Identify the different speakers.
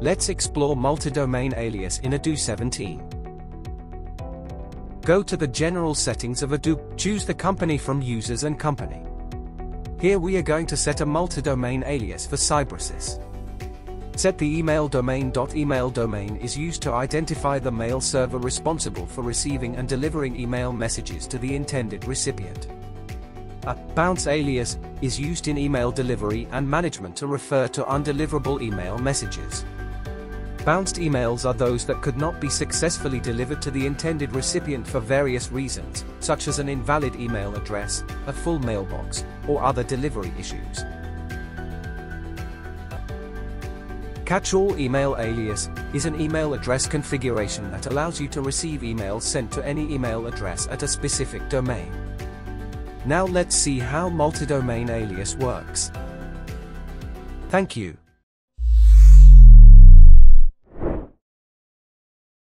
Speaker 1: Let's explore multi-domain alias in Odoo 17. Go to the general settings of Odoo, choose the company from users and company. Here we are going to set a multi-domain alias for Cybrosys. Set the email domain. Email domain is used to identify the mail server responsible for receiving and delivering email messages to the intended recipient. A bounce alias is used in email delivery and management to refer to undeliverable email messages. Bounced emails are those that could not be successfully delivered to the intended recipient for various reasons, such as an invalid email address, a full mailbox, or other delivery issues. Catch-all email alias is an email address configuration that allows you to receive emails sent to any email address at a specific domain. Now let's see how multi-domain alias works. Thank you.